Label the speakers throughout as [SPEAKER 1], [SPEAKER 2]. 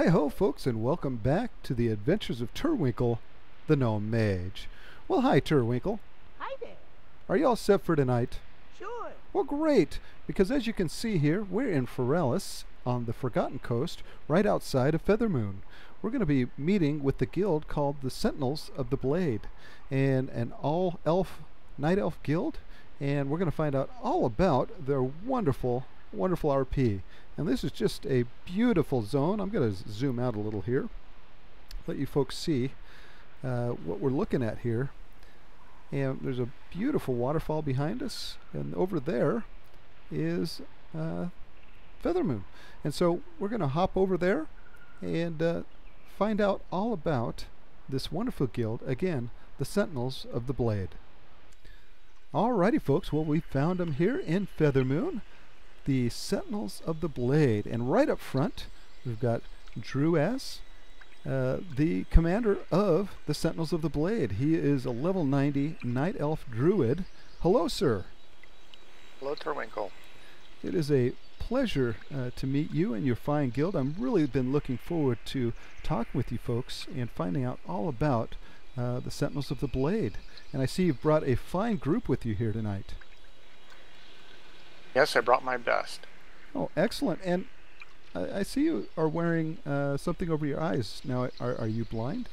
[SPEAKER 1] Hi ho, folks, and welcome back to the adventures of Turwinkle, the Gnome Mage. Well, hi, Turwinkle.
[SPEAKER 2] Hi there.
[SPEAKER 1] Are you all set for tonight?
[SPEAKER 2] Sure.
[SPEAKER 1] Well, great, because as you can see here, we're in Feralas on the Forgotten Coast, right outside of Feathermoon. We're going to be meeting with the guild called the Sentinels of the Blade, and an all-elf night elf guild, and we're going to find out all about their wonderful, wonderful RP. And this is just a beautiful zone. I'm going to zoom out a little here, let you folks see uh, what we're looking at here. And there's a beautiful waterfall behind us, and over there is uh, Feathermoon. And so we're going to hop over there and uh, find out all about this wonderful guild. Again, the Sentinels of the Blade. Alrighty, folks. Well, we found them here in Feathermoon the Sentinels of the Blade. And right up front, we've got Druaz, uh, the commander of the Sentinels of the Blade. He is a level 90 Night Elf Druid. Hello, sir.
[SPEAKER 3] Hello, Turwinkle.
[SPEAKER 1] It is a pleasure uh, to meet you and your fine guild. I've really been looking forward to talking with you folks and finding out all about uh, the Sentinels of the Blade. And I see you've brought a fine group with you here tonight.
[SPEAKER 3] Yes, I brought my best.
[SPEAKER 1] Oh, excellent. And I, I see you are wearing uh, something over your eyes. Now, are, are you blind?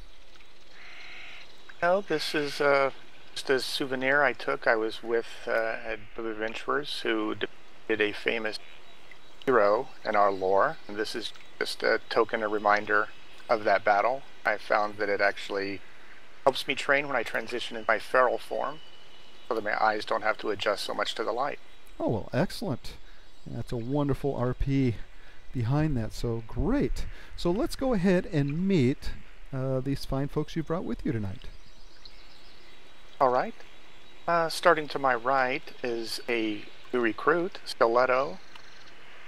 [SPEAKER 3] No, this is uh, just a souvenir I took. I was with uh, adventurers who did a famous hero in our lore. And this is just a token, a reminder of that battle. I found that it actually helps me train when I transition in my feral form so that my eyes don't have to adjust so much to the light.
[SPEAKER 1] Oh, well, excellent. That's a wonderful RP behind that, so great. So let's go ahead and meet uh, these fine folks you brought with you tonight.
[SPEAKER 3] All right. Uh, starting to my right is a new recruit, Stiletto,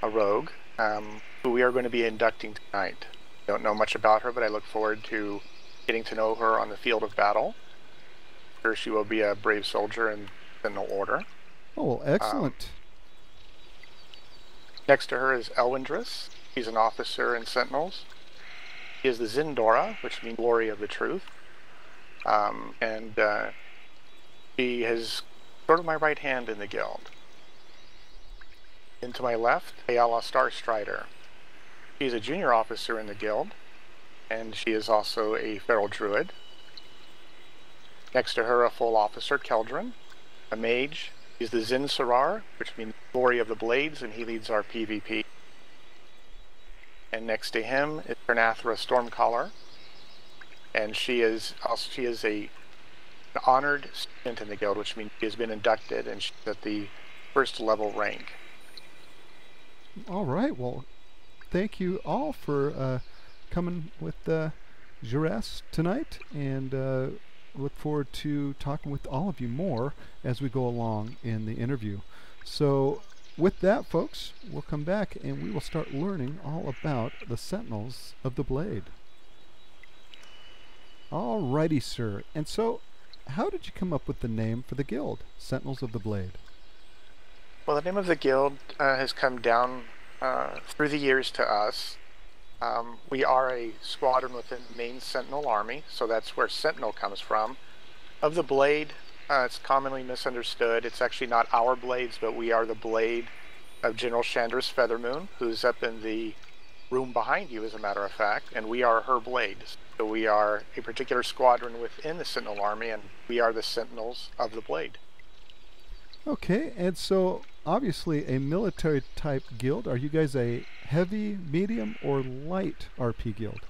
[SPEAKER 3] a rogue, um, who we are going to be inducting tonight. Don't know much about her, but I look forward to getting to know her on the field of battle. Sure, she will be a brave soldier in the order.
[SPEAKER 1] Oh, well, excellent.
[SPEAKER 3] Um, next to her is Elwindris. He's an officer in Sentinels. He is the Zindora, which means glory of the truth. Um, and uh, he is sort of my right hand in the guild. Into my left, Ayala Starstrider. She's a junior officer in the guild, and she is also a feral druid. Next to her, a full officer, Keldrin, a mage, He's the Zin Sarar, which means glory of the blades, and he leads our PvP. And next to him is Pernathra Stormcaller, and she is also she is a an honored student in the guild, which means she has been inducted and she's at the first level rank.
[SPEAKER 1] All right. Well, thank you all for uh, coming with uh, Juras tonight, and uh, look forward to talking with all of you more as we go along in the interview. So, with that, folks, we'll come back and we will start learning all about the Sentinels of the Blade. Alrighty, sir. And so, how did you come up with the name for the guild, Sentinels of the Blade?
[SPEAKER 3] Well, the name of the guild uh, has come down uh, through the years to us. Um, we are a squadron within the main Sentinel army, so that's where Sentinel comes from. Of the blade, uh, it's commonly misunderstood. It's actually not our blades, but we are the blade of General Shandris Feathermoon, who's up in the room behind you, as a matter of fact, and we are her blades. So we are a particular squadron within the Sentinel army, and we are the Sentinels of the blade.
[SPEAKER 1] Okay, and so obviously a military type guild. Are you guys a heavy, medium, or light RP guild?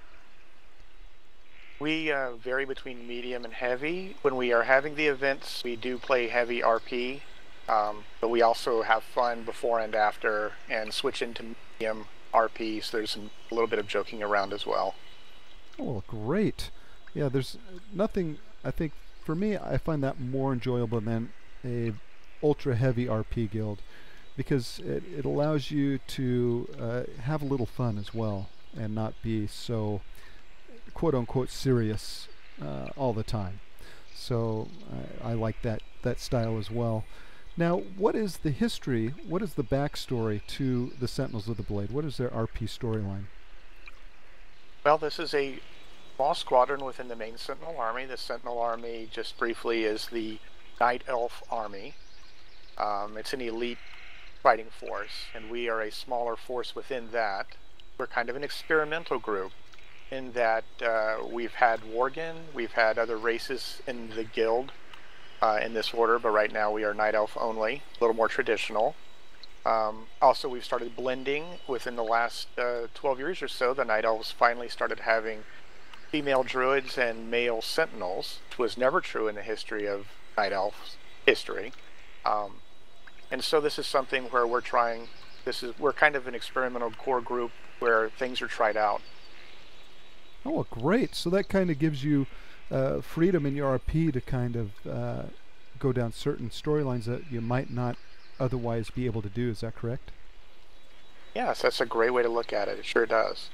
[SPEAKER 3] We uh, vary between medium and heavy. When we are having the events, we do play heavy RP, um, but we also have fun before and after and switch into medium RP, so there's a little bit of joking around as well.
[SPEAKER 1] Oh, great. Yeah, there's nothing, I think, for me, I find that more enjoyable than a ultra heavy RP guild because it, it allows you to uh, have a little fun as well and not be so quote unquote serious uh, all the time. So I like that that style as well. Now, what is the history? What is the backstory to the Sentinels of the Blade? What is their RP storyline?
[SPEAKER 3] Well, this is a small squadron within the main Sentinel Army. The Sentinel Army, just briefly, is the Night Elf Army. Um, it's an elite fighting force, and we are a smaller force within that. We're kind of an experimental group in that uh, we've had Worgen, we've had other races in the guild uh, in this order, but right now we are Night Elf only, a little more traditional. Um, also, we've started blending within the last uh, 12 years or so. The Night Elves finally started having female druids and male sentinels, which was never true in the history of Night Elf history. Um, and so this is something where we're trying. This is we're kind of an experimental core group where things are tried out.
[SPEAKER 1] Oh, great! So that kind of gives you uh, freedom in your RP to kind of uh, go down certain storylines that you might not otherwise be able to do. Is that correct?
[SPEAKER 3] Yes, that's a great way to look at it. It sure does.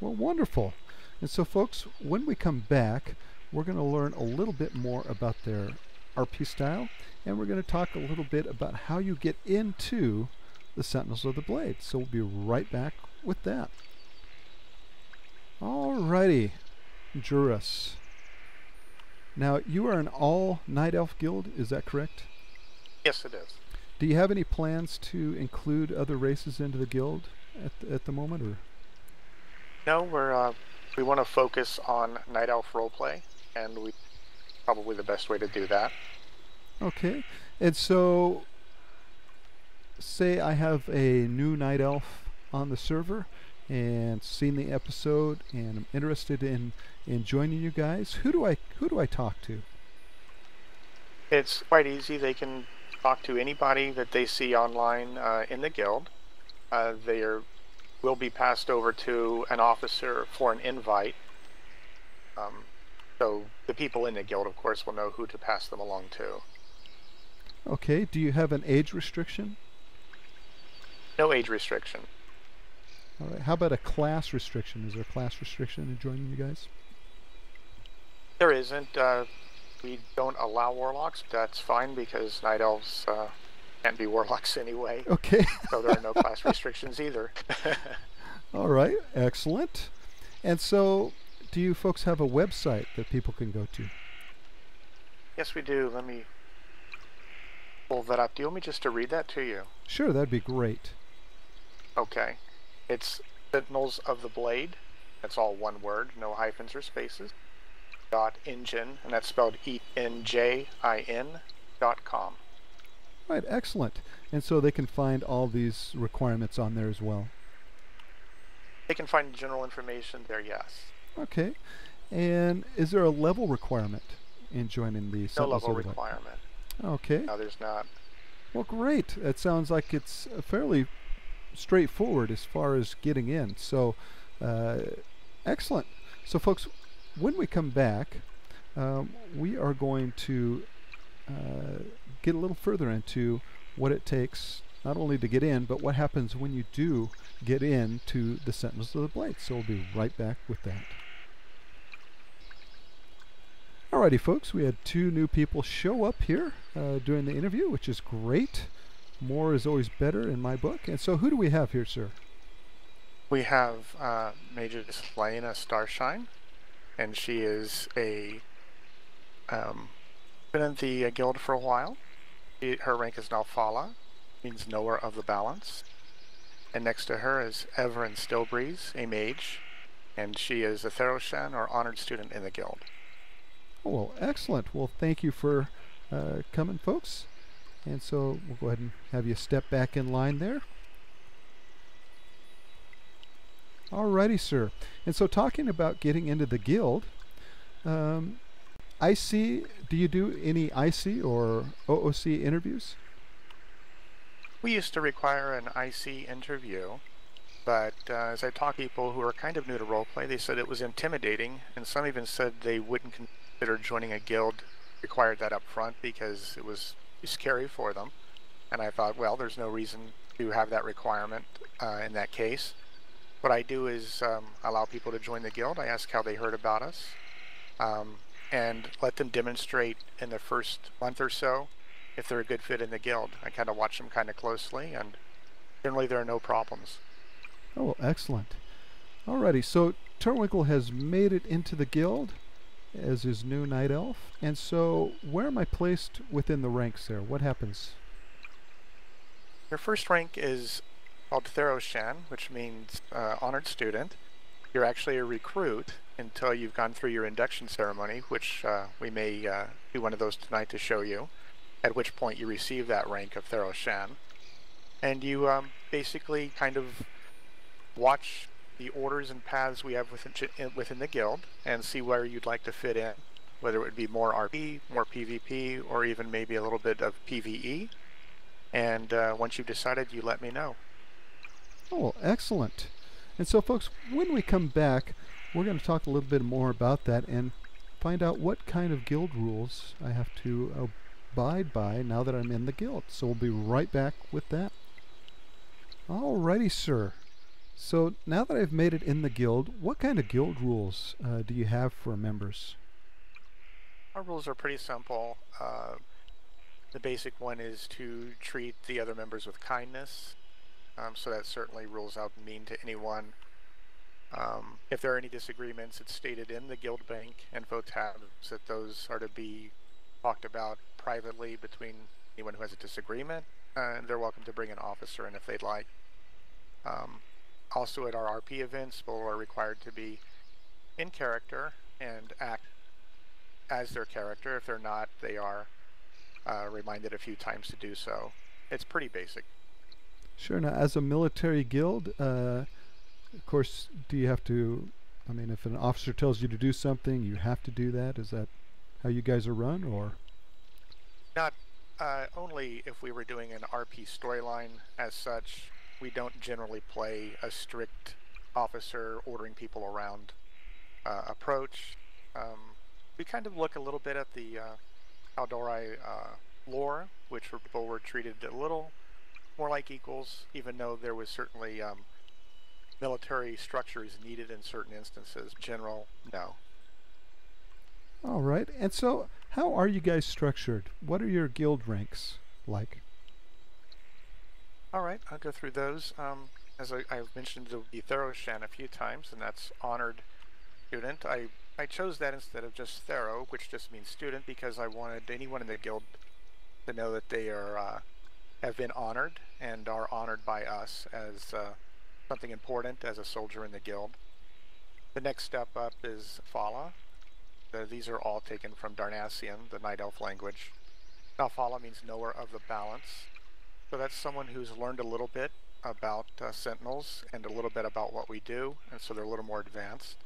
[SPEAKER 1] Well, wonderful. And so, folks, when we come back, we're going to learn a little bit more about their RP style, and we're going to talk a little bit about how you get into the Sentinels of the Blade. So we'll be right back with that. Alrighty, Juras. Now, you are an all Night Elf guild, is that correct?
[SPEAKER 3] Yes, it is.
[SPEAKER 1] Do you have any plans to include other races into the guild at the, at the moment, or?
[SPEAKER 3] No, we're uh, we want to focus on Night Elf roleplay, and we probably the best way to do that.
[SPEAKER 1] Okay, and so say I have a new Night Elf on the server and seen the episode and I'm interested in in joining you guys. Who do I who do I talk to?
[SPEAKER 3] It's quite easy. They can talk to anybody that they see online uh, in the guild. Uh, they are, will be passed over to an officer for an invite. Um, so the people in the guild, of course, will know who to pass them along to.
[SPEAKER 1] Okay. Do you have an age restriction?
[SPEAKER 3] No age restriction.
[SPEAKER 1] All right. How about a class restriction? Is there a class restriction in joining you guys?
[SPEAKER 3] There isn't. Uh, we don't allow warlocks. That's fine because night elves uh, can't be warlocks anyway.
[SPEAKER 1] Okay.
[SPEAKER 3] so there are no class restrictions either.
[SPEAKER 1] All right. Excellent. And so, do you folks have a website that people can go to?
[SPEAKER 3] Yes, we do. Let me up. Do you want me just to read that to you?
[SPEAKER 1] Sure, that'd be great.
[SPEAKER 3] Okay. It's Sentinels of the Blade. That's all one word, no hyphens or spaces. Dot Enjin, and that's spelled E N J I N dot com.
[SPEAKER 1] Right, excellent. And so they can find all these requirements on there as well.
[SPEAKER 3] They can find general information there, yes.
[SPEAKER 1] Okay. And is there a level requirement in joining the
[SPEAKER 3] No level
[SPEAKER 1] of the Blade?
[SPEAKER 3] requirement.
[SPEAKER 1] Okay.
[SPEAKER 3] No, there's not.
[SPEAKER 1] Well, great. It sounds like it's fairly straightforward as far as getting in. So, uh, excellent. So, folks, when we come back, um, we are going to uh, get a little further into what it takes not only to get in, but what happens when you do get in to the Sentinels of the Blade. So, we'll be right back with that. Alrighty, folks, we had two new people show up here uh, during the interview, which is great. More is always better in my book. And so, who do we have here, sir?
[SPEAKER 3] We have uh, Major Lena Starshine, and she is a um, been in the uh, guild for a while. She, her rank is now Fala, means knower of the balance. And next to her is Everin Stillbreeze, a mage, and she is a Theroshan or honored student in the guild.
[SPEAKER 1] Well, excellent. Well, thank you for uh, coming, folks. And so we'll go ahead and have you step back in line there. Alrighty, sir. And so talking about getting into the guild, um, IC, do you do any IC or OOC interviews?
[SPEAKER 3] We used to require an IC interview, but uh, as I talk to people who are kind of new to roleplay, they said it was intimidating, and some even said they wouldn't consider joining a guild required that up front because it was scary for them. And I thought, well, there's no reason to have that requirement uh, in that case. What I do is um, allow people to join the guild. I ask how they heard about us, um, and let them demonstrate in the first month or so if they're a good fit in the guild. I kind of watch them kind of closely, and generally there are no problems.
[SPEAKER 1] Oh, excellent. Alrighty, so Turwinkle has made it into the guild as his new night elf. And so, where am I placed within the ranks there? What happens?
[SPEAKER 3] Your first rank is called Theroshan, which means uh, honored student. You're actually a recruit until you've gone through your induction ceremony, which uh, we may uh, do one of those tonight to show you, at which point you receive that rank of Theroshan. And you um, basically kind of watch the orders and paths we have within, within the guild and see where you'd like to fit in, whether it would be more RP, more PvP, or even maybe a little bit of PvE. And uh, once you've decided, you let me know.
[SPEAKER 1] Oh, excellent. And so, folks, when we come back, we're going to talk a little bit more about that and find out what kind of guild rules I have to abide by now that I'm in the guild. So we'll be right back with that. Alrighty, sir. So now that I've made it in the guild, what kind of guild rules uh, do you have for members?
[SPEAKER 3] Our rules are pretty simple. Uh, the basic one is to treat the other members with kindness. Um, so that certainly rules out mean to anyone. Um, if there are any disagreements, it's stated in the guild bank info tabs that those are to be talked about privately between anyone who has a disagreement, and they're welcome to bring an officer in if they'd like. Um, also at our RP events, people are required to be in character and act as their character. If they're not, they are uh, reminded a few times to do so. It's pretty basic.
[SPEAKER 1] Sure. Now, as a military guild, uh, of course, do you have to? I mean, if an officer tells you to do something, you have to do that. Is that how you guys are run, or?
[SPEAKER 3] Not uh, only if we were doing an RP storyline as such. We don't generally play a strict officer ordering people around uh, approach. Um, we kind of look a little bit at the uh, uh, lore, which people were treated a little more like equals, even though there was certainly um, military structures needed in certain instances. General, no.
[SPEAKER 1] All right. And so, how are you guys structured? What are your guild ranks like?
[SPEAKER 3] All right, I'll go through those. Um, as I, have mentioned the Theroshan a few times, and that's honored student. I I chose that instead of just Thero, which just means student, because I wanted anyone in the guild to know that they are uh, have been honored and are honored by us as uh, something important as a soldier in the guild. The next step up is Fala. The, these are all taken from Darnassian, the Night Elf language. Now Fala means knower of the balance. So that's someone who's learned a little bit about uh, Sentinels and a little bit about what we do, and so they're a little more advanced.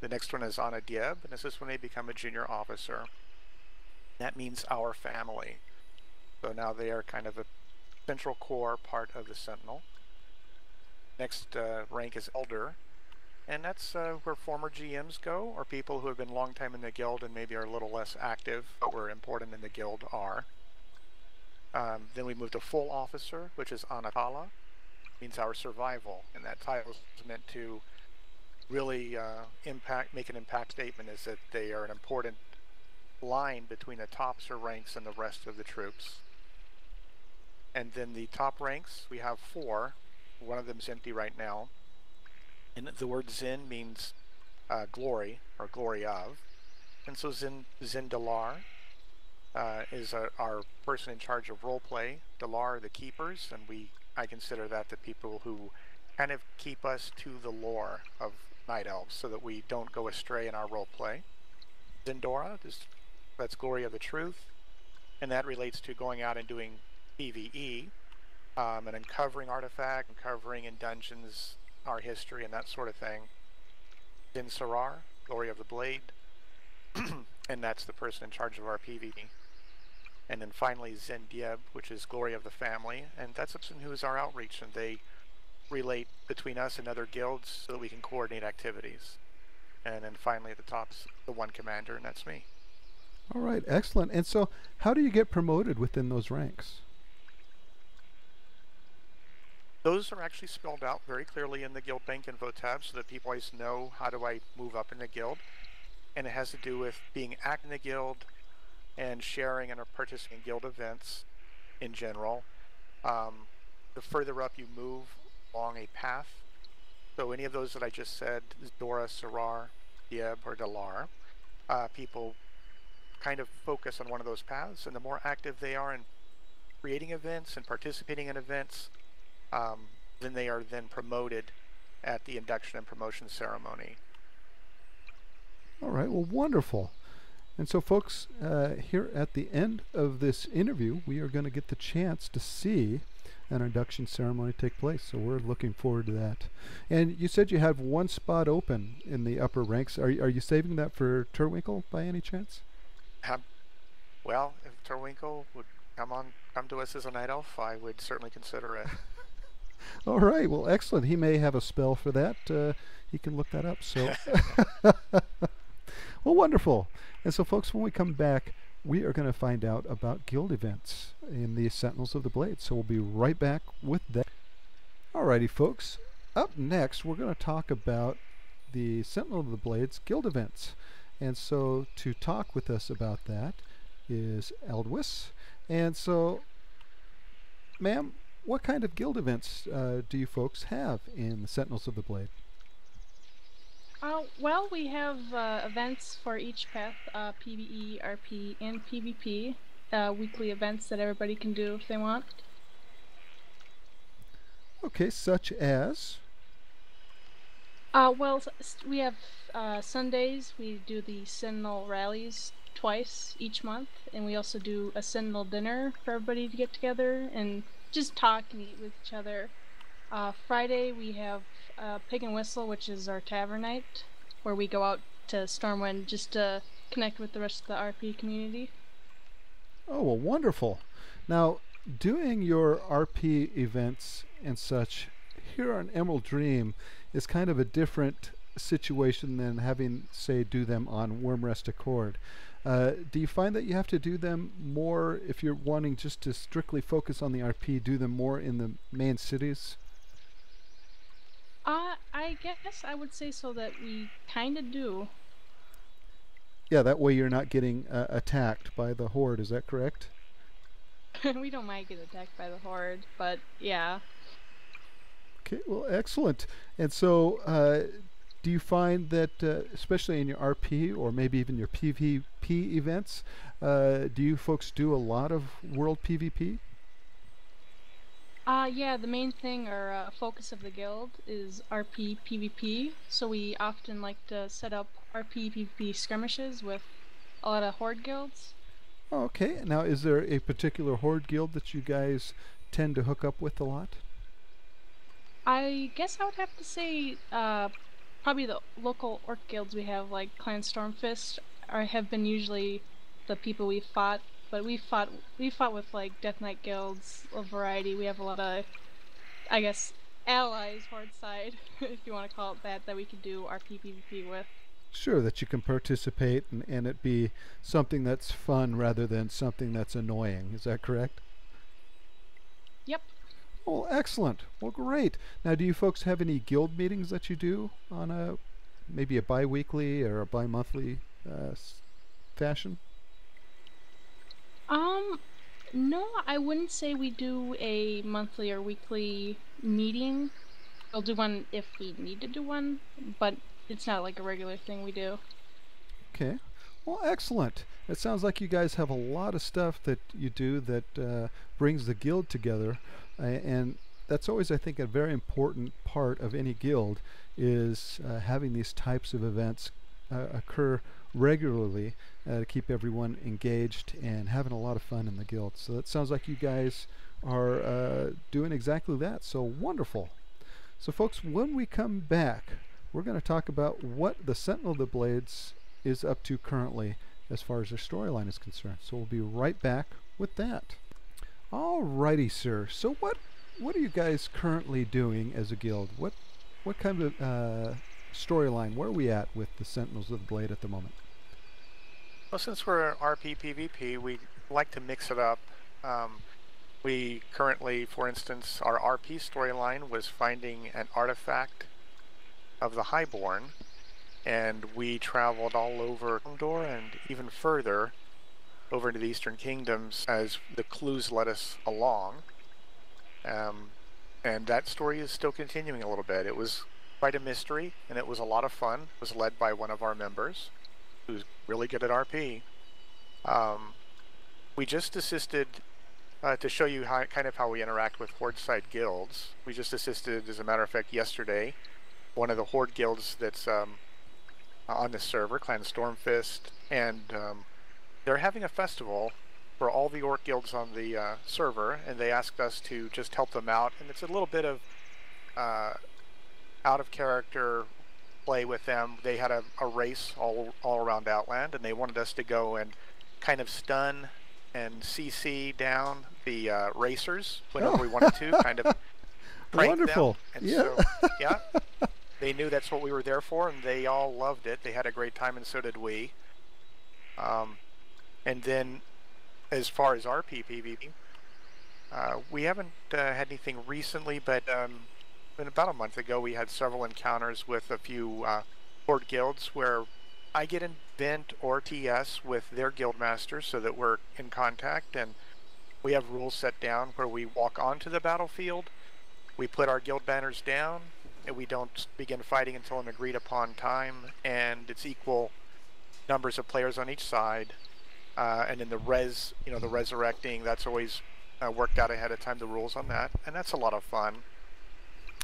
[SPEAKER 3] The next one is Ana Dieb, and this is when they become a junior officer. That means our family. So now they are kind of a central core part of the Sentinel. Next uh, rank is Elder, and that's uh, where former GMs go, or people who have been long time in the guild and maybe are a little less active, but were important in the guild are. Um, then we move to Full Officer, which is Anatala, means our survival, and that title is meant to really uh, impact, make an impact statement is that they are an important line between the tops or ranks and the rest of the troops. And then the top ranks, we have four. One of them is empty right now. And the word Zin means uh, glory, or glory of. And so Zin, Zin Dalar uh, is a, our person in charge of roleplay. Dalar are the keepers, and we I consider that the people who kind of keep us to the lore of Night Elves so that we don't go astray in our role play. Zindora, is, that's Glory of the Truth, and that relates to going out and doing PvE um, and uncovering artifact, uncovering in dungeons our history and that sort of thing. Din Sarar, Glory of the Blade, and that's the person in charge of our PvE. And then finally Zendieb, which is Glory of the Family, and that's who is our outreach, and they relate between us and other guilds so that we can coordinate activities. And then finally at the top's the one commander, and that's me.
[SPEAKER 1] All right, excellent. And so, how do you get promoted within those ranks?
[SPEAKER 3] Those are actually spelled out very clearly in the guild bank info tab so that people always know how do I move up in the guild. And it has to do with being active in the guild and sharing and participating in guild events in general. Um, the further up you move along a path, So any of those that I just said, Dora, Sarar, Yeb, or Dalar, uh, people kind of focus on one of those paths, and the more active they are in creating events and participating in events, um, then they are then promoted at the induction and promotion ceremony.
[SPEAKER 1] All right, well, wonderful. And so, folks, uh, here at the end of this interview, we are going to get the chance to see an induction ceremony take place. So we're looking forward to that. And you said you have one spot open in the upper ranks. Are, are you saving that for Turwinkle by any chance?
[SPEAKER 3] Um, well, if Turwinkle would come on, come to us as a night elf, I would certainly consider it.
[SPEAKER 1] All right. Well, excellent. He may have a spell for that. Uh, he can look that up. So, well, wonderful. And so, folks, when we come back, we are going to find out about guild events in the Sentinels of the Blade. So we'll be right back with that. Alrighty, folks. Up next, we're going to talk about the Sentinel of the Blades guild events. And so to talk with us about that is Eldwis. And so, ma'am, what kind of guild events uh, do you folks have in the Sentinels of the Blade?
[SPEAKER 2] Uh, well, we have uh, events for each path, uh, PvE, RP, and PvP. Uh, weekly events that everybody can do if they want.
[SPEAKER 1] Okay, such as?
[SPEAKER 2] Uh, well, we have uh, Sundays. We do the Sentinel rallies twice each month, and we also do a Sentinel dinner for everybody to get together and just talk and eat with each other. Uh, Friday we have uh, Pig and Whistle, which is our tavern night, where we go out to Stormwind just to connect with the rest of the RP community.
[SPEAKER 1] Oh, well, wonderful. Now, doing your RP events and such here on Emerald Dream is kind of a different situation than having, say, do them on Wyrmrest Accord. Uh, do you find that you have to do them more if you're wanting just to strictly focus on the RP, do them more in the main cities?
[SPEAKER 2] Uh, I guess I would say so that we kind of do.
[SPEAKER 1] Yeah, that way you're not getting uh, attacked by the horde. Is that correct?
[SPEAKER 2] we don't mind getting attacked by the horde, but yeah.
[SPEAKER 1] Okay, well, excellent. And so, uh, do you find that, uh, especially in your RP or maybe even your PvP events, uh, do you folks do a lot of world PvP?
[SPEAKER 2] Uh, yeah, the main thing or uh, focus of the guild is RP PvP, so we often like to set up RP PvP skirmishes with a lot of horde guilds.
[SPEAKER 1] Okay, now is there a particular horde guild that you guys tend to hook up with a lot?
[SPEAKER 2] I guess I would have to say uh, probably the local orc guilds we have, like Clan Stormfist, are have been usually the people we fought but we fought we fought with like Death Knight guilds, a variety. We have a lot of, I guess, allies horde side, if you want to call it that, that we can do our PvP with.
[SPEAKER 1] Sure, that you can participate and, and it be something that's fun rather than something that's annoying. Is that correct?
[SPEAKER 2] Yep.
[SPEAKER 1] Well, excellent. Well, great. Now, do you folks have any guild meetings that you do on a maybe a bi-weekly or a bi-monthly uh, fashion?
[SPEAKER 2] Um, no, I wouldn't say we do a monthly or weekly meeting. We'll do one if we need to do one, but it's not like a regular thing we do.
[SPEAKER 1] Okay. Well, excellent. It sounds like you guys have a lot of stuff that you do that uh, brings the guild together, uh, and that's always, I think, a very important part of any guild is uh, having these types of events uh, occur regularly uh, to keep everyone engaged and having a lot of fun in the guild. So it sounds like you guys are uh, doing exactly that. So wonderful. So folks, when we come back, we're going to talk about what the Sentinel of the Blades is up to currently as far as their storyline is concerned. So we'll be right back with that. Alrighty, sir. So what what are you guys currently doing as a guild? What what kind of uh, storyline? Where are we at with the Sentinels of the Blade at the moment?
[SPEAKER 3] Well, since we're RP PvP, we like to mix it up. Um, we currently, for instance, our RP storyline was finding an artifact of the Highborn, and we traveled all over Kalimdor and even further over into the Eastern Kingdoms as the clues led us along. Um, and that story is still continuing a little bit. It was quite a mystery, and it was a lot of fun. It was led by one of our members, who's really good at RP. Um, we just assisted uh, to show you how, kind of how we interact with Horde side guilds. We just assisted, as a matter of fact, yesterday, one of the Horde guilds that's um, on the server, Clan Stormfist, and um, they're having a festival for all the orc guilds on the uh, server, and they asked us to just help them out. And it's a little bit of uh, out of character play with them. They had a, a race all all around Outland, and they wanted us to go and kind of stun and CC down the uh, racers whenever
[SPEAKER 1] Oh.
[SPEAKER 3] we wanted to, kind of
[SPEAKER 1] Wonderful.
[SPEAKER 3] them. And
[SPEAKER 1] Yeah.
[SPEAKER 3] so, yeah, they knew that's what we were there for, and they all loved it. They had a great time, and so did we. Um, and then, as far as RP PvP, uh, we haven't uh, had anything recently, but um, about a month ago, we had several encounters with a few uh, horde guilds where I get in Vent or TS with their guild masters so that we're in contact, and we have rules set down where we walk onto the battlefield, we put our guild banners down, and we don't begin fighting until an agreed upon time, and it's equal numbers of players on each side. Uh, and then the res, you know, the resurrecting, that's always uh, worked out ahead of time, the rules on that, and that's a lot of fun.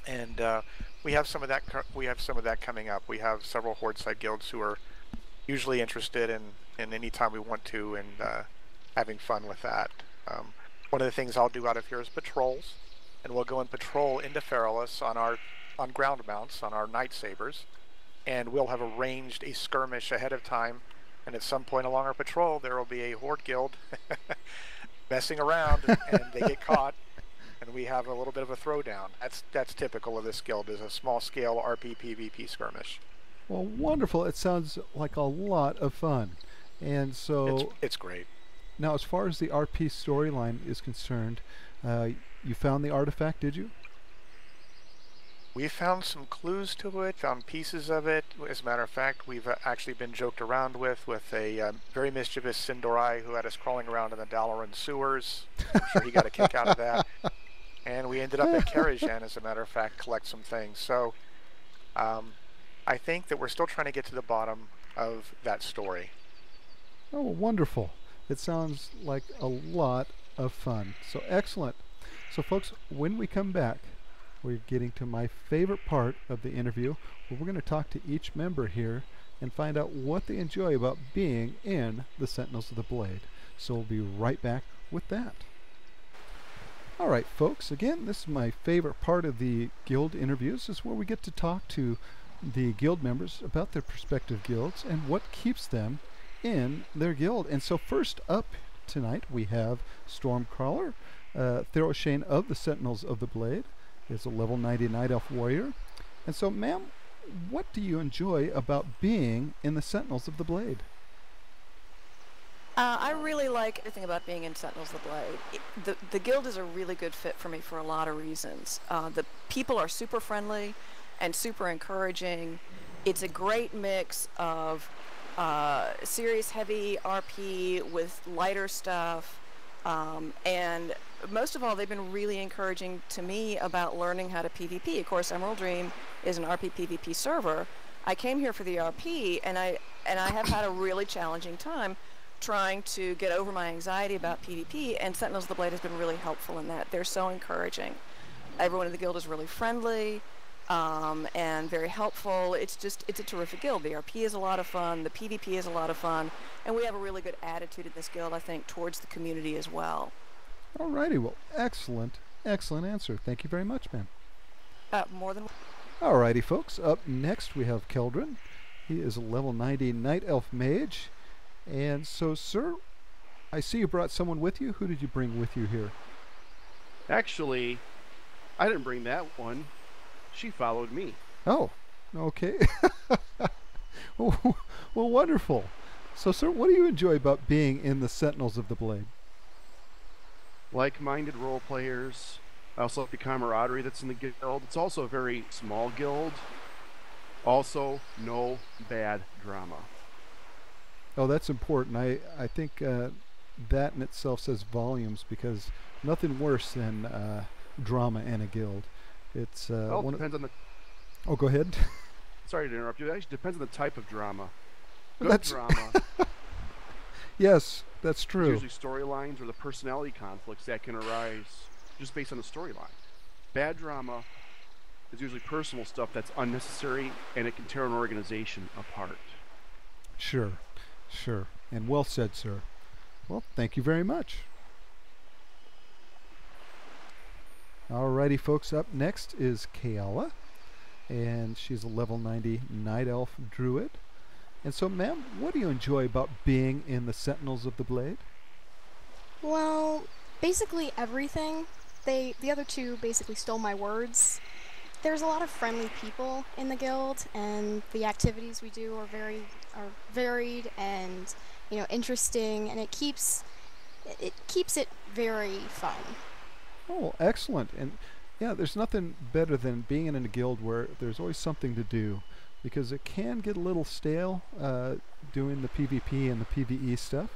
[SPEAKER 3] And uh, we have some of that. We have some of that coming up. We have several horde side guilds who are usually interested in in any time we want to and uh, having fun with that. Um, one of the things I'll do out of here is patrols, and we'll go and patrol into Feralas on our on ground mounts on our night sabers, and we'll have arranged a skirmish ahead of time. And at some point along our patrol, there will be a horde guild messing around, and they get caught, and we have a little bit of a throwdown. That's that's typical of this guild is a small scale RP PvP skirmish.
[SPEAKER 1] Well, wonderful. It sounds like a lot of fun. And so
[SPEAKER 3] It's it's great.
[SPEAKER 1] now, as far as the RP storyline is concerned, uh, you found the artifact, did you?
[SPEAKER 3] We found some clues to it, found pieces of it. As a matter of fact, we've uh, actually been joked around with with a um, very mischievous Sin'dorei who had us crawling around in the Dalaran sewers. I'm sure he got a kick out of that. And we ended up at Karazhan, as a matter of fact, collect some things. So um, I think that we're still trying to get to the bottom of that story.
[SPEAKER 1] Oh, wonderful. It sounds like a lot of fun. So excellent. So, folks, when we come back, we're getting to my favorite part of the interview where we're going to talk to each member here and find out what they enjoy about being in the Sentinels of the Blade. So, we'll be right back with that. All right, folks, again, this is my favorite part of the guild interviews. This is where we get to talk to the guild members about their prospective guilds and what keeps them in their guild. And so, first up tonight, we have Stormcaller, uh, Theroshane of the Sentinels of the Blade, is a level 90 Night Elf Warrior. And so, ma'am, what do you enjoy about being in the Sentinels of the Blade?
[SPEAKER 4] Uh, I really like everything about being in Sentinels of the Blade. It, the, the guild is a really good fit for me for a lot of reasons. Uh, the people are super friendly and super encouraging. It's a great mix of uh, serious, heavy RP with lighter stuff. Um, and most of all, they've been really encouraging to me about learning how to PvP. Of course, Emerald Dream is an RP PvP server. I came here for the RP, and I and I have had a really challenging time trying to get over my anxiety about PvP, and Sentinels of the Blade has been really helpful in that. They're so encouraging. Everyone in the guild is really friendly um, and very helpful. It's just, it's a terrific guild. The RP is a lot of fun, the PvP is a lot of fun, and we have a really good attitude in this guild, I think, towards the community as well.
[SPEAKER 1] Alrighty, well, excellent, excellent answer. Thank you very much, ma'am.
[SPEAKER 4] Uh, more than
[SPEAKER 1] Alrighty, folks. Up next, we have Keldrin. He is a level 90 Night Elf Mage. And so, sir, I see you brought someone with you. Who did you bring with you here?
[SPEAKER 5] Actually, I didn't bring that one. She followed me.
[SPEAKER 1] Oh, okay. well, wonderful. So, sir, what do you enjoy about being in the Sentinels of the Blade?
[SPEAKER 5] Like-minded role players. I also like the camaraderie that's in the guild. It's also a very small guild. Also, no bad drama.
[SPEAKER 1] Oh, that's important. I, I think uh, that in itself says volumes because nothing worse than uh, drama in a guild. It's uh,
[SPEAKER 5] well,
[SPEAKER 1] of-
[SPEAKER 5] depends on the
[SPEAKER 1] Oh, go ahead.
[SPEAKER 5] Sorry to interrupt you. It actually depends on the type of drama. Good
[SPEAKER 1] That's-
[SPEAKER 5] drama
[SPEAKER 1] yes, that's true.
[SPEAKER 5] usually storylines or the personality conflicts that can arise just based on the storyline. Bad drama is usually personal stuff that's unnecessary and it can tear an organization apart.
[SPEAKER 1] Sure, sure. And well said, sir. Well, thank you very much. Alrighty, folks. Up next is Kayala, and she's a level 90 Night Elf Druid. And so, ma'am, what do you enjoy about being in the Sentinels of the Blade?
[SPEAKER 6] Well, basically everything. They the other two basically stole my words. There's a lot of friendly people in the guild and the activities we do are very are varied and you know interesting and it keeps it- keeps it very fun.
[SPEAKER 1] Oh, excellent. And yeah, there's nothing better than being in a guild where there's always something to do because it can get a little stale uh, doing the PvP and the PvE stuff.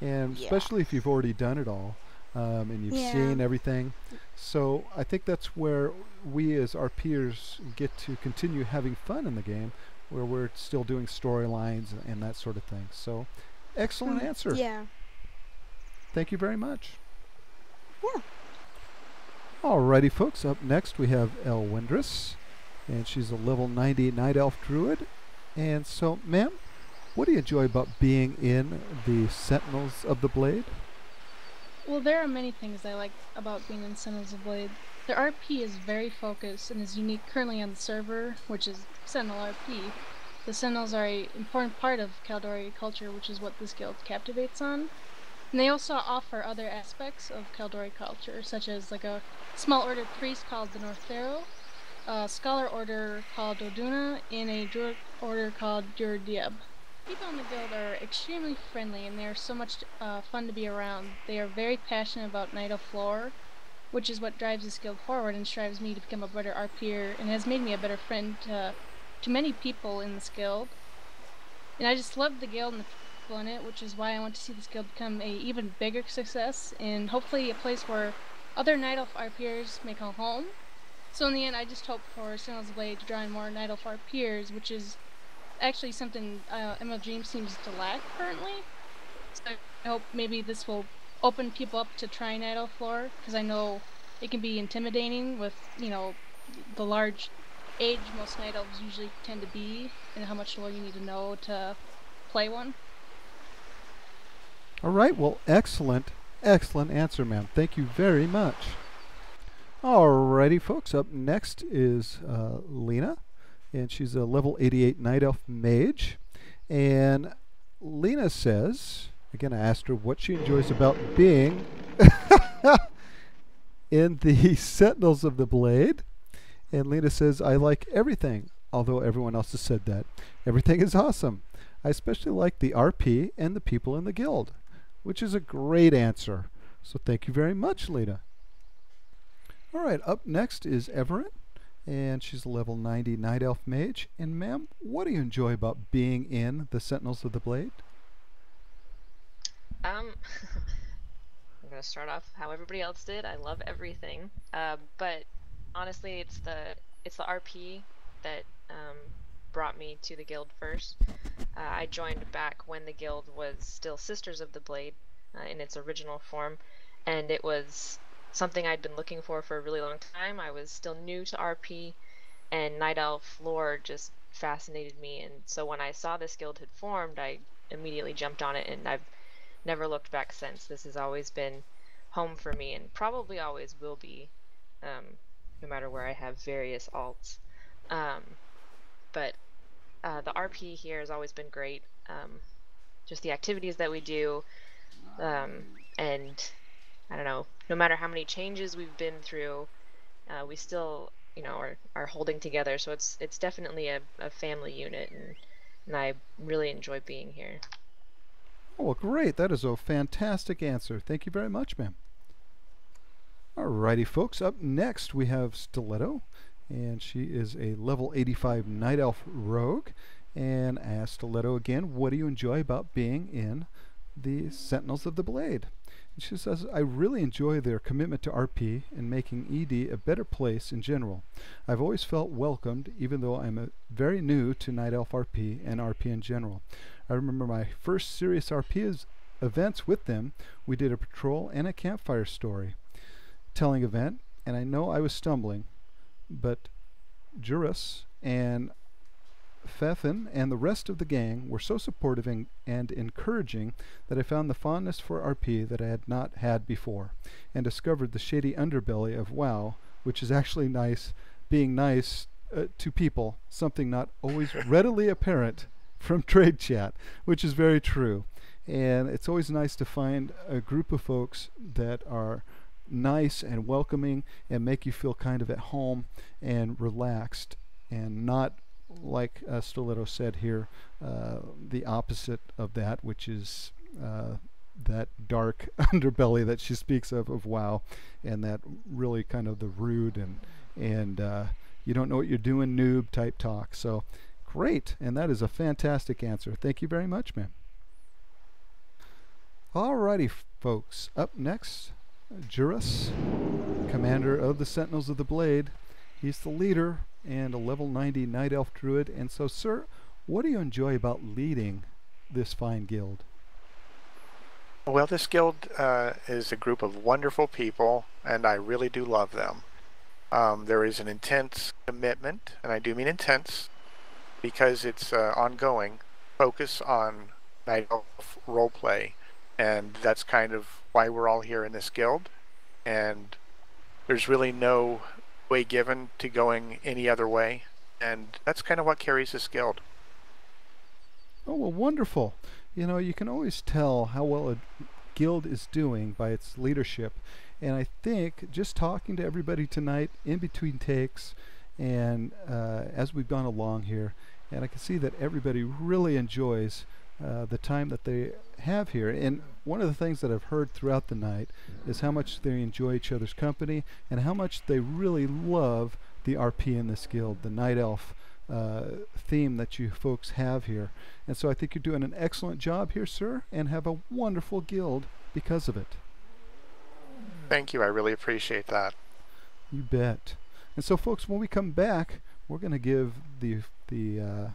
[SPEAKER 1] And
[SPEAKER 6] Yeah.
[SPEAKER 1] especially if you've already done it all um, and you've
[SPEAKER 6] Yeah.
[SPEAKER 1] seen everything. So I think that's where we as RPers get to continue having fun in the game where we're still doing storylines and that sort of thing. So excellent
[SPEAKER 6] Mm,
[SPEAKER 1] answer.
[SPEAKER 6] Yeah.
[SPEAKER 1] Thank you very much.
[SPEAKER 6] Yeah.
[SPEAKER 1] Alrighty, folks. Up next we have El Windress, and she's a level 90 Night Elf Druid. And so, ma'am, what do you enjoy about being in the Sentinels of the Blade?
[SPEAKER 2] Well, there are many things I like about being in Sentinels of the Blade. Their RP is very focused and is unique currently on the server, which is Sentinel RP. The Sentinels are an important part of Kaldorei culture, which is what this guild captivates on. And they also offer other aspects of Kaldorei culture, such as like a small order priest called the Northero, a scholar order called Oduna, and a druid order called Durdieb. People in the guild are extremely friendly and they are so much uh, fun to be around. They are very passionate about Night of Lore, which is what drives this guild forward and strives me to become a better RPer and has made me a better friend to, to many people in this guild. And I just love the guild and the people in it, which is why I want to see this guild become a even bigger success and hopefully a place where other Night Elf RPers may call home. So in the end, I just hope for Sentinels Blade to draw in more Night Elf RPers, which is actually something uh, Dream seems to lack currently. So I hope maybe this will open people up to trying Night Elf lore, because I know it can be intimidating with, you know, the large age most Night Elves usually tend to be, and how much lore you need to know to play one.
[SPEAKER 1] All right, well, excellent, excellent answer, ma'am. Thank you very much. Alrighty, folks. Up next is uh, Lena, and she's a level 88 Night Elf Mage. And Lena says, again, I asked her what she enjoys about being in the Sentinels of the Blade. And Lena says, I like everything, although everyone else has said that. Everything is awesome. I especially like the RP and the people in the guild, which is a great answer. So thank you very much, Lena. All right, up next is Everett, and she's a level 90 Night Elf Mage. And ma'am, what do you enjoy about being in the Sentinels of the Blade?
[SPEAKER 7] Um, I'm gonna start off how everybody else did. I love everything, uh, but honestly, it's the it's the RP that um, brought me to the guild first. Uh, I joined back when the guild was still Sisters of the Blade uh, in its original form, and it was something I'd been looking for for a really long time. I was still new to RP, and Night Elf lore just fascinated me. And so when I saw this guild had formed, I immediately jumped on it, and I've never looked back since. This has always been home for me, and probably always will be, um, no matter where I have various alts. Um, but uh, the RP here has always been great. Um, just the activities that we do, um, and I don't know. No matter how many changes we've been through, uh, we still, you know, are, are holding together. So it's it's definitely a, a family unit, and and I really enjoy being here.
[SPEAKER 1] Oh, well, great. That is a fantastic answer. Thank you very much, ma'am. Alrighty, folks. Up next, we have Stiletto, and she is a level 85 Night Elf Rogue. And I asked Stiletto again, what do you enjoy about being in the Sentinels of the Blade? She says, I really enjoy their commitment to RP and making ED a better place in general. I've always felt welcomed, even though I'm very new to Night Elf RP and RP in general. I remember my first serious RP events with them. We did a patrol and a campfire story telling event, and I know I was stumbling, but Juris and Fethin and the rest of the gang were so supportive and, and, encouraging that I found the fondness for RP that I had not had before, and discovered the shady underbelly of WoW, which is actually nice, being nice uh, to people, something not always readily apparent from trade chat, which is very true. And it's always nice to find a group of folks that are nice and welcoming and make you feel kind of at home and relaxed and not like uh, Stiletto said here, uh, the opposite of that, which is uh, that dark underbelly that she speaks of of WoW, and that really kind of the rude and and uh, you don't know what you're doing noob type talk. So great, and that is a fantastic answer. Thank you very much, ma'am. Alrighty, folks. Up next, Juris, commander of the Sentinels of the Blade. He's the leader and a level 90 Night Elf Druid. And so, sir, what do you enjoy about leading this fine guild?
[SPEAKER 3] Well, this guild uh, is a group of wonderful people, and I really do love them. Um, there is an intense commitment, and I do mean intense, because it's uh, ongoing, focus on Night Elf roleplay, and that's kind of why we're all here in this guild. And there's really no way given to going any other way. And that's kind of what carries this guild.
[SPEAKER 1] Oh, well, wonderful. You know, you can always tell how well a guild is doing by its leadership. And I think just talking to everybody tonight in between takes and uh, as we've gone along here, and I can see that everybody really enjoys uh, the time that they have here. And one of the things that I've heard throughout the night is how much they enjoy each other's company and how much they really love the RP in this guild, the Night Elf uh, theme that you folks have here. And so I think you're doing an excellent job here, sir, and have a wonderful guild because of it.
[SPEAKER 3] Thank you. I really appreciate that.
[SPEAKER 1] You bet. And so, folks, when we come back, we're going to give the the uh,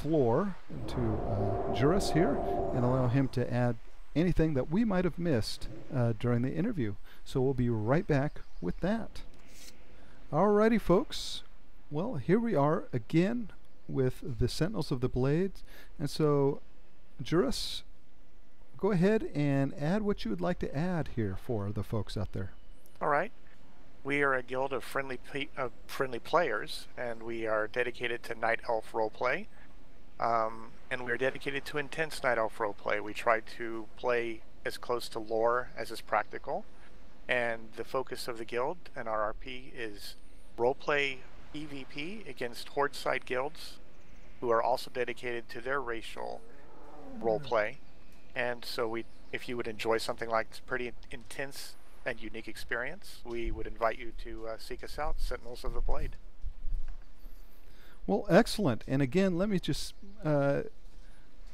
[SPEAKER 1] floor to uh, Juris here and allow him to add anything that we might have missed uh, during the interview. So we'll be right back with that. Alrighty, folks. Well, here we are again with the Sentinels of the Blades. And so, Juris, go ahead and add what you would like to add here for the folks out there.
[SPEAKER 3] All right. We are a guild of friendly of friendly players, and we are dedicated to Night Elf roleplay. Um, and we are dedicated to intense Night Elf roleplay. We try to play as close to lore as is practical. And the focus of the guild and our RP is roleplay PvP against Horde side guilds who are also dedicated to their racial roleplay. And so we if you would enjoy something like this pretty intense and unique experience, we would invite you to uh, seek us out, Sentinels of the Blade.
[SPEAKER 1] Well, excellent. And again, let me just uh,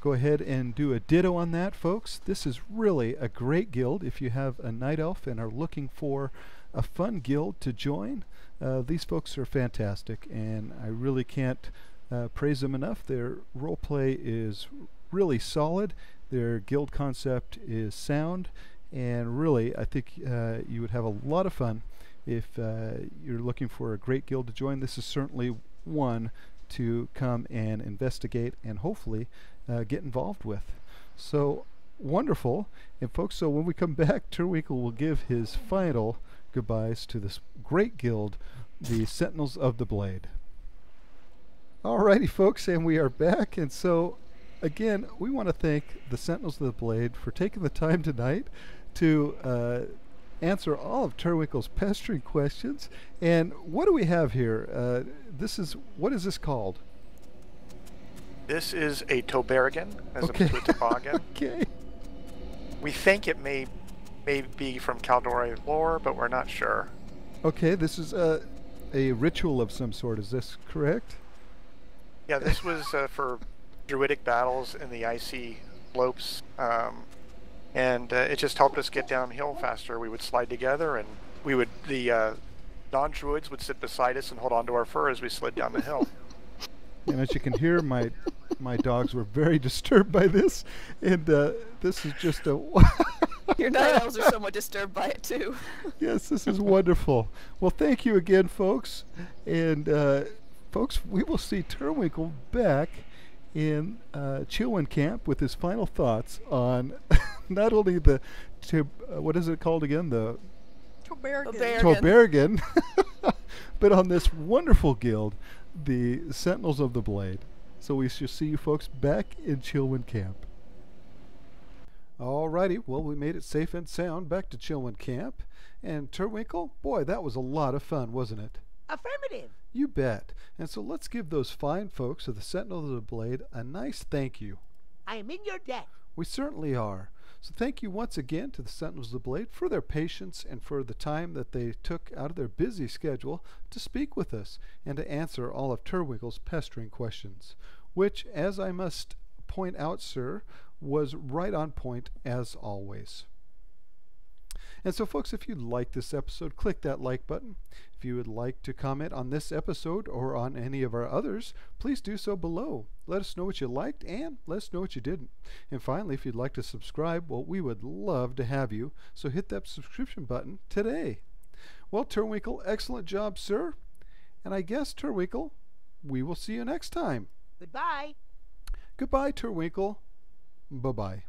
[SPEAKER 1] go ahead and do a ditto on that, folks. This is really a great guild. If you have a night elf and are looking for a fun guild to join, uh, these folks are fantastic, and I really can't uh, praise them enough. Their role play is really solid. Their guild concept is sound, and really, I think uh, you would have a lot of fun if uh, you're looking for a great guild to join. This is certainly one to come and investigate and hopefully uh, get involved with. So wonderful. And folks, so when we come back, Turwinkle will give his final goodbyes to this great guild, the Sentinels of the Blade. Alrighty, folks, and we are back. And so, again, we want to thank the Sentinels of the Blade for taking the time tonight to uh, answer all of Turwinkle's pestering questions. And what do we have here? Uh, this is what is this called?
[SPEAKER 3] This is a toboggan, as
[SPEAKER 1] okay.
[SPEAKER 3] opposed to a toboggan.
[SPEAKER 1] okay.
[SPEAKER 3] We think it may may be from Kaldorei lore, but we're not sure.
[SPEAKER 1] Okay, this is a a ritual of some sort. Is this correct?
[SPEAKER 3] Yeah, this was uh, for druidic battles in the icy slopes um, and uh, it just helped us get downhill faster. We would slide together, and we would the uh, non-druids would sit beside us and hold on to our fur as we slid down the hill.
[SPEAKER 1] And as you can hear, my my dogs were very disturbed by this, and uh, this is just a.
[SPEAKER 4] Your night owls are somewhat disturbed by it too.
[SPEAKER 1] yes, this is wonderful. Well, thank you again, folks, and uh, folks, we will see Turwinkle back in uh, Chillwind Camp with his final thoughts on not only the, to, uh, what is it called again, the
[SPEAKER 4] Bergen.
[SPEAKER 1] Tobergen, but on this wonderful guild, the Sentinels of the Blade. So we shall see you folks back in Chillwind Camp. Alrighty, well we made it safe and sound back to Chillwind Camp. And Turwinkle, boy, that was a lot of fun, wasn't it?
[SPEAKER 8] Affirmative.
[SPEAKER 1] You bet. And so let's give those fine folks of the Sentinels of the Blade a nice thank you.
[SPEAKER 8] I am in your debt.
[SPEAKER 1] We certainly are. So thank you once again to the Sentinels of the Blade for their patience and for the time that they took out of their busy schedule to speak with us and to answer all of Turwinkle's pestering questions, which, as I must point out, sir, was right on point as always. And so, folks, if you like this episode, click that like button. If you would like to comment on this episode or on any of our others, please do so below. Let us know what you liked and let us know what you didn't. And finally, if you'd like to subscribe, well, we would love to have you. So hit that subscription button today. Well, Turwinkle, excellent job, sir. And I guess, Turwinkle, we will see you next time.
[SPEAKER 8] Goodbye.
[SPEAKER 1] Goodbye, Turwinkle. Bye bye.